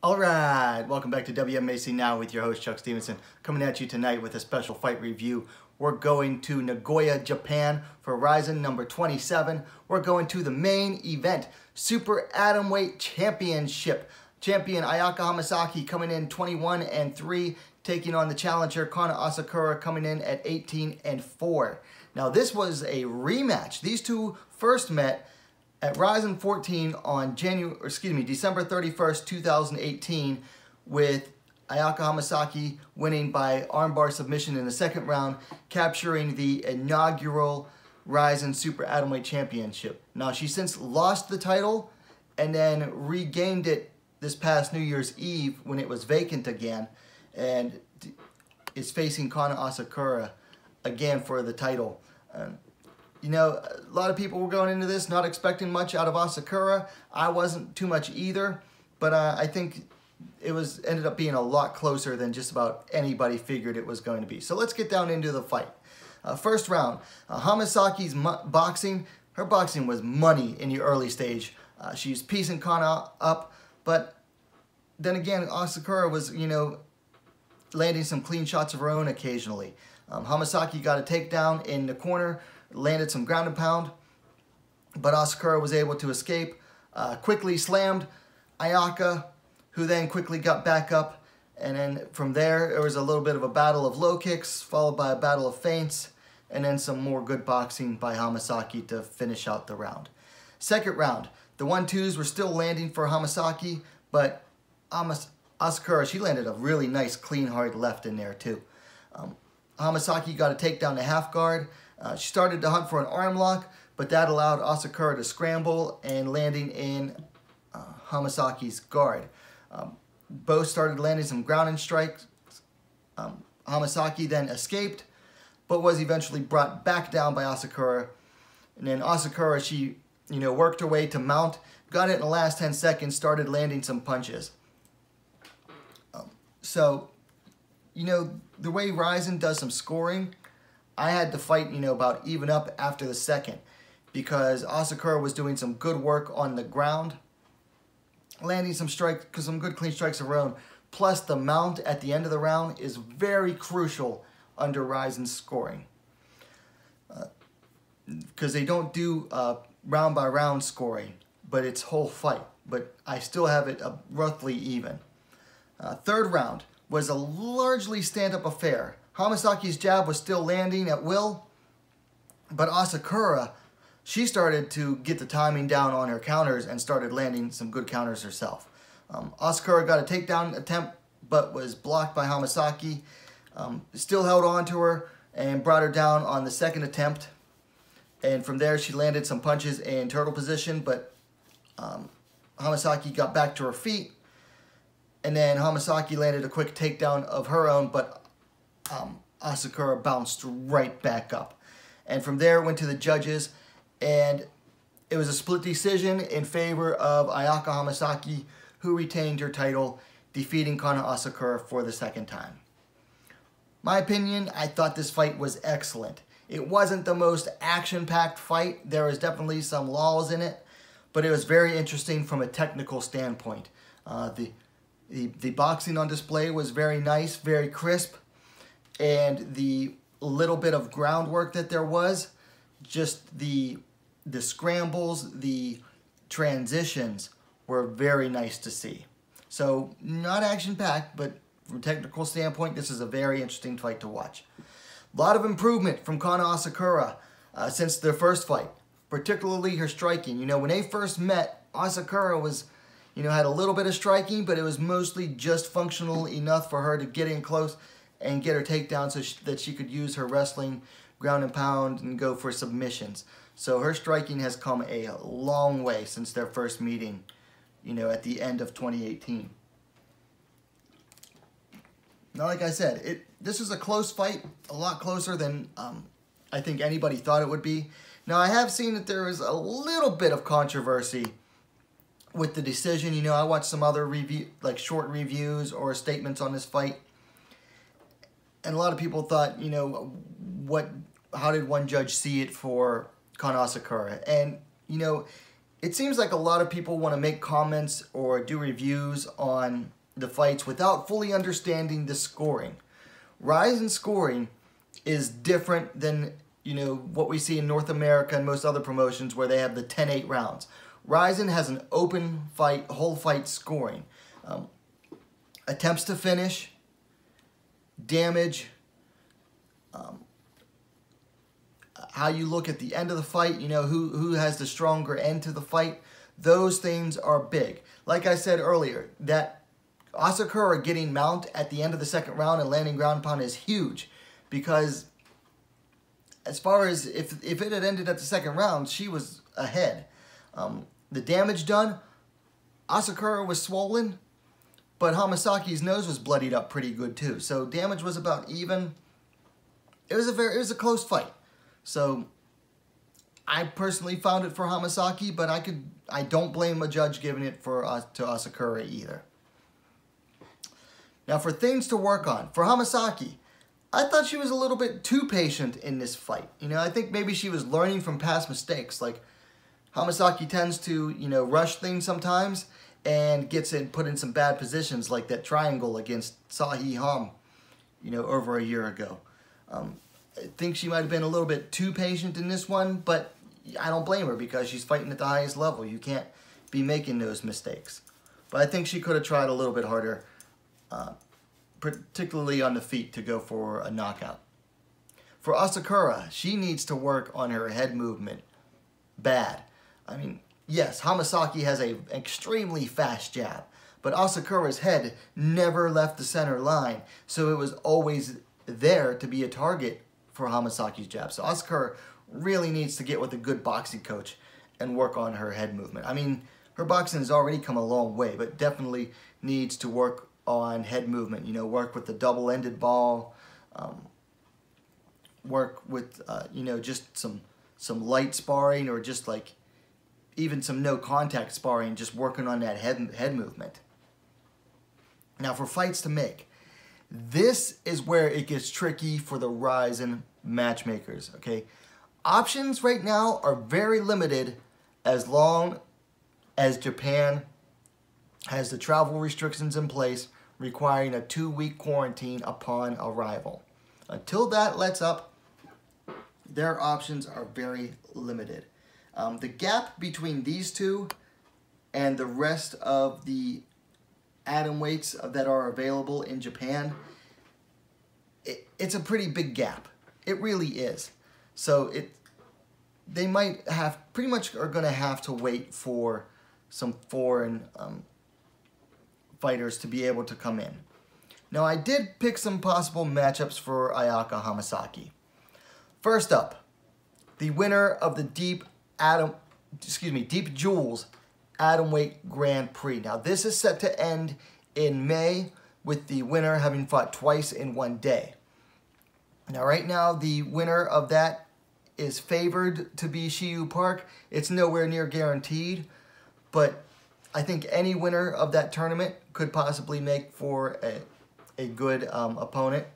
All right, welcome back to WMAC Now with your host Chuck Stevenson, coming at you tonight with a special fight review. We're going to Nagoya, Japan for Rizin number 27. We're going to the main event, Super Atomweight Championship. Champion Ayaka Hamasaki coming in 21 and 3, taking on the challenger Kanna Asakura coming in at 18 and 4. Now this was a rematch. These two first met at Rizin 14 on January, excuse me, December 31st, 2018, with Ayaka Hamasaki winning by armbar submission in the second round, capturing the inaugural Rizin Super Atomweight Championship. Now, she since lost the title and then regained it this past New Year's Eve when it was vacant again, and is facing Kanna Asakura again for the title. Um, you know, a lot of people were going into this not expecting much out of Asakura. I wasn't too much either, but uh, I think it was ended up being a lot closer than just about anybody figured it was going to be. So let's get down into the fight. Uh, first round, uh, Hamasaki's boxing, her boxing was money in the early stage. Uh, she's piecing Kanna up, but then again, Asakura was, you know, landing some clean shots of her own occasionally. Um, Hamasaki got a takedown in the corner, landed some ground and pound, but Asakura was able to escape, uh, quickly slammed Ayaka, who then quickly got back up, and then from there, it was a little bit of a battle of low kicks, followed by a battle of feints, and then some more good boxing by Hamasaki to finish out the round. Second round, the one-twos were still landing for Hamasaki, but Amas Asakura, she landed a really nice clean hard left in there too. Um, Hamasaki got a takedown to half guard, uh, she started to hunt for an arm lock, but that allowed Asakura to scramble and landing in uh, Hamasaki's guard. Um, both started landing some grounding strikes. Um, Hamasaki then escaped, but was eventually brought back down by Asakura. And then Asakura, she, you know, worked her way to mount, got it in the last 10 seconds, started landing some punches. Um, so, you know, the way Rizin does some scoring, I had to fight, you know, about even up after the second because Asakura was doing some good work on the ground, landing some strikes, some good clean strikes own. Plus, the mount at the end of the round is very crucial under Rizin's scoring. Because uh, they don't do uh, round by round scoring, but it's whole fight. But I still have it uh, roughly even. Uh, third round was a largely stand-up affair. Hamasaki's jab was still landing at will, but Asakura, she started to get the timing down on her counters and started landing some good counters herself. Um, Asakura got a takedown attempt, but was blocked by Hamasaki. Um, still held on to her and brought her down on the second attempt. And from there, she landed some punches in turtle position, but um, Hamasaki got back to her feet. And then Hamasaki landed a quick takedown of her own, but um, Asakura bounced right back up. And from there, went to the judges, and it was a split decision in favor of Ayaka Hamasaki, who retained her title, defeating Kanna Asakura for the second time. My opinion, I thought this fight was excellent. It wasn't the most action-packed fight. There was definitely some lulls in it, but it was very interesting from a technical standpoint. Uh, the, the, the boxing on display was very nice, very crisp and the little bit of groundwork that there was, just the the scrambles, the transitions were very nice to see. So not action packed, but from technical standpoint, this is a very interesting fight to watch. A lot of improvement from Kanna Asakura uh, since their first fight, particularly her striking. You know, when they first met, Asakura was, you know, had a little bit of striking, but it was mostly just functional enough for her to get in close and get her takedown so she, that she could use her wrestling ground and pound and go for submissions. So her striking has come a long way since their first meeting, you know, at the end of 2018. Now, like I said, it this is a close fight, a lot closer than um, I think anybody thought it would be. Now, I have seen that there is a little bit of controversy with the decision. You know, I watched some other review, like short reviews or statements on this fight and a lot of people thought, you know, what, how did one judge see it for Kanna Asakura? And, you know, it seems like a lot of people want to make comments or do reviews on the fights without fully understanding the scoring. Rizin scoring is different than you know what we see in North America and most other promotions where they have the 10-8 rounds. Rizin has an open fight, whole fight scoring. Um, attempts to finish, damage, um, how you look at the end of the fight, you know, who, who has the stronger end to the fight. Those things are big. Like I said earlier, that Asakura getting mount at the end of the second round and landing ground pound is huge because as far as if, if it had ended at the second round, she was ahead. Um, the damage done, Asakura was swollen, but Hamasaki's nose was bloodied up pretty good too. So damage was about even. It was a very it was a close fight. So I personally found it for Hamasaki, but I could I don't blame a judge giving it for uh, to Asakura either. Now for things to work on for Hamasaki, I thought she was a little bit too patient in this fight. You know, I think maybe she was learning from past mistakes. Like Hamasaki tends to, you know, rush things sometimes and gets in put in some bad positions like that triangle against Seo Hee Ham, you know, over a year ago. Um, I think she might have been a little bit too patient in this one, but I don't blame her because she's fighting at the highest level. You can't be making those mistakes. But I think she could have tried a little bit harder, uh, particularly on the feet, to go for a knockout. For Asakura, she needs to work on her head movement bad. I mean, yes, Hamasaki has a extremely fast jab, but Asakura's head never left the center line, so it was always there to be a target for Hamasaki's jab. So Asakura really needs to get with a good boxing coach and work on her head movement. I mean, her boxing has already come a long way, but definitely needs to work on head movement. You know, work with the double-ended ball, um, work with, uh, you know, just some some light sparring or just like even some no contact sparring, just working on that head, head movement. Now for fights to make, this is where it gets tricky for the Rizin matchmakers, okay? Options right now are very limited as long as Japan has the travel restrictions in place requiring a two-week quarantine upon arrival. Until that lets up, their options are very limited. Um, the gap between these two and the rest of the atom weights that are available in Japan, it, it's a pretty big gap. It really is. So it, they might have, pretty much are going to have to wait for some foreign um, fighters to be able to come in. Now I did pick some possible matchups for Ayaka Hamasaki. First up, the winner of the Deep Atom, excuse me, Deep Jewels Atomweight Grand Prix. Now this is set to end in May with the winner having fought twice in one day. Now right now the winner of that is favored to be Si Woo Park. It's nowhere near guaranteed, but I think any winner of that tournament could possibly make for a, a good um, opponent.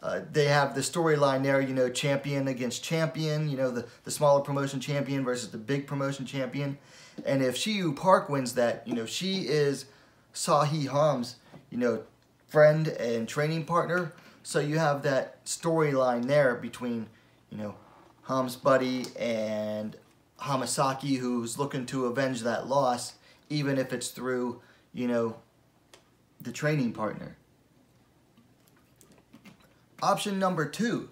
Uh, they have the storyline there, you know, champion against champion, you know, the, the smaller promotion champion versus the big promotion champion. And if Si Woo Park wins that, you know, she is Seo Hee Ham's, you know, friend and training partner. So you have that storyline there between, you know, Ham's buddy and Hamasaki who's looking to avenge that loss, even if it's through, you know, the training partner. Option number two,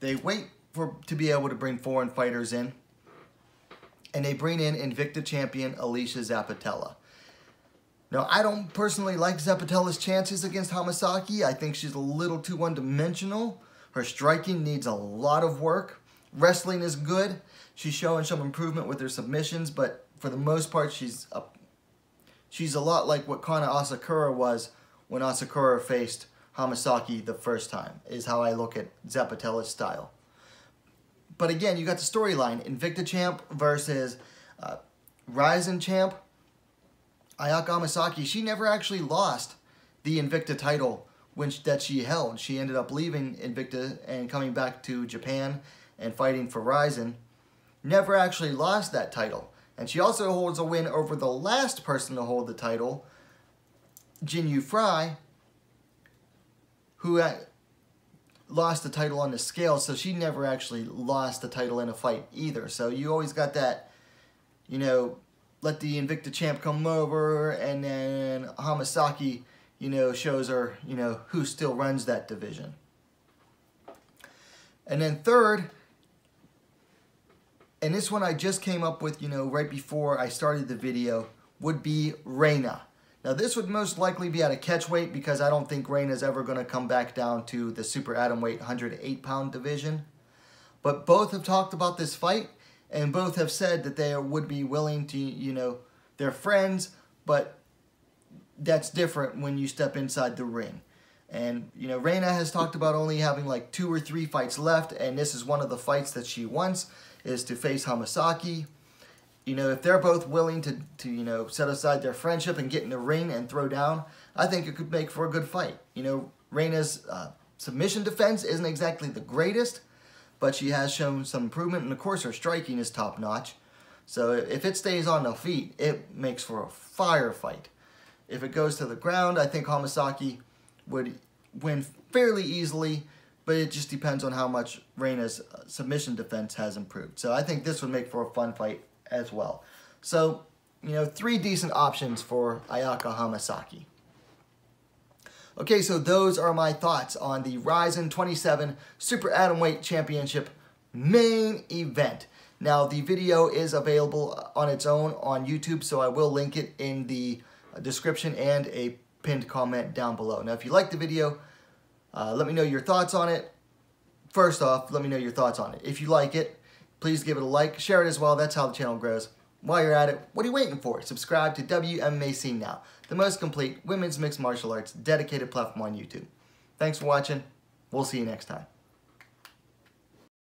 they wait for to be able to bring foreign fighters in, and they bring in Invicta champion Alesha Zappitella. Now, I don't personally like Zappitella's chances against Hamasaki. I think she's a little too one-dimensional. Her striking needs a lot of work. Wrestling is good. She's showing some improvement with her submissions, but for the most part, she's a, she's a lot like what Kanna Asakura was when Asakura faced Hamasaki the first time, is how I look at Zappitella's style. But again, you got the storyline, Invicta Champ versus uh, Rizin Champ. Ayaka Hamasaki, she never actually lost the Invicta title when she, that she held. She ended up leaving Invicta and coming back to Japan and fighting for Rizin. Never actually lost that title And she also holds a win over the last person to hold the title, Jinh Yu Frey, who lost the title on the scale, so she never actually lost the title in a fight either. So you always got that, you know, let the Invicta champ come over, and then Hamasaki, you know, shows her, you know, who still runs that division. And then third, and this one I just came up with, you know, right before I started the video, would be Reina. Now this would most likely be at a catch weight because I don't think Rain is ever going to come back down to the super atom weight 108 pound division. But both have talked about this fight and both have said that they would be willing to, you know, they're friends, but that's different when you step inside the ring. And, you know, Reina has talked about only having like two or three fights left, and this is one of the fights that she wants, is to face Hamasaki you know, if they're both willing to, to, you know, set aside their friendship and get in the ring and throw down, I think it could make for a good fight. You know, Reina's uh, submission defense isn't exactly the greatest, but she has shown some improvement, and of course her striking is top notch. So if it stays on the feet, it makes for a fire fight. If it goes to the ground, I think Hamasaki would win fairly easily, but it just depends on how much Reina's uh, submission defense has improved. So I think this would make for a fun fight as well. So, you know, three decent options for Ayaka Hamasaki. Okay, so those are my thoughts on the Rizin 27 Super Atomweight Championship main event. Now, the video is available on its own on YouTube, so I will link it in the description and a pinned comment down below. Now, if you like the video, uh, let me know your thoughts on it. First off, let me know your thoughts on it. If you like it, Please give it a like, share it as well. That's how the channel grows. While you're at it, what are you waiting for? Subscribe to Scene Now, the most complete women's mixed martial arts dedicated platform on YouTube. Thanks for watching. We'll see you next time.